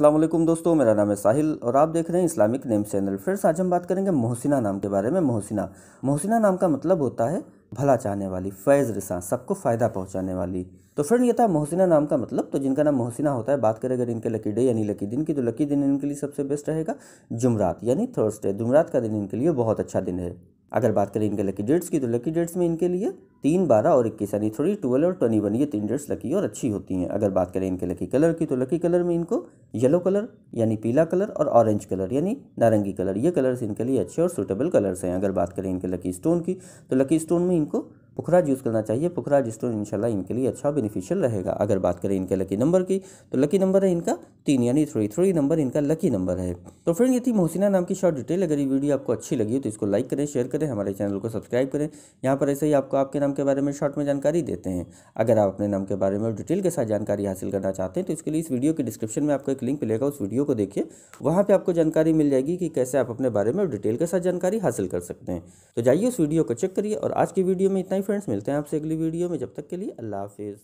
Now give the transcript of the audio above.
वालेकुम दोस्तों, मेरा नाम है साहिल और आप देख रहे हैं इस्लामिक नेम चैनल। फ्रेंड्स आज हम बात करेंगे मोहसिना नाम के बारे में। मोहसिना मोहसिना नाम का मतलब होता है भला चाहने वाली, फैज़ रिसा, सबको फ़ायदा पहुँचाने वाली। तो फ्रेंड ये था मोहसिना नाम का मतलब। तो जिनका नाम मोहसिना होता है, बात करें अगर इनके लकी डे यानी लकी दिन की तो लकी दिन इनके लिए सबसे बेस्ट रहेगा जुमरात, यानी थर्सडे जुमरात का दिन इनके लिए बहुत अच्छा दिन है। अगर बात करें इनके लकी डेट्स की तो लकी डेट्स में इनके लिए तीन बारह और इक्कीस, यानी थोड़ी ट्वेल्व और ट्वेंटी वन, ये तीन डेट्स लकी और अच्छी होती हैं। अगर बात करें इनके लकी कलर की तो लकी कलर में इनको येलो कलर यानी पीला कलर और ऑरेंज कलर यानी नारंगी कलर ये कलर्स इनके लिए अच्छे और सूटेबल कलर्स हैं। अगर बात करें इनके लकी स्टोन की तो लकी स्टोन में इनको पुखराज यूज़ करना चाहिए। पुखराज स्टोन इंशाल्लाह, इनके लिए अच्छा बेनिफिशियल रहेगा। अगर बात करें इनके लकी नंबर की तो लकी नंबर है इनका तीन, यानी थ्री थ्री नंबर इनका लकी नंबर है। तो फ्रेंड ये थी मोहसिना नाम की शॉर्ट डिटेल अगर ये वीडियो आपको अच्छी लगी हो तो इसको लाइक करें शेयर करें, हमारे चैनल को सब्सक्राइब करें। यहाँ पर ऐसे ही आपको आपके नाम के बारे में शॉर्ट में जानकारी देते हैं। अगर आप अपने नाम के बारे में डिटेल के साथ जानकारी हासिल करना चाहते हैं तो इसके लिए इस वीडियो के डिस्क्रिप्शन में आपको एक लिंक मिलेगा। उस वीडियो को देखिए, वहाँ पर आपको जानकारी मिल जाएगी कि कैसे आप अपने बारे में डिटेल के साथ जानकारी हासिल कर सकते हैं। तो जाइए उस वीडियो को चेक करिए और आज की वीडियो में इतना ही फ्रेंड्स मिलते हैं आपसे अगली वीडियो में। जब तक के लिए अल्लाह हाफिज़।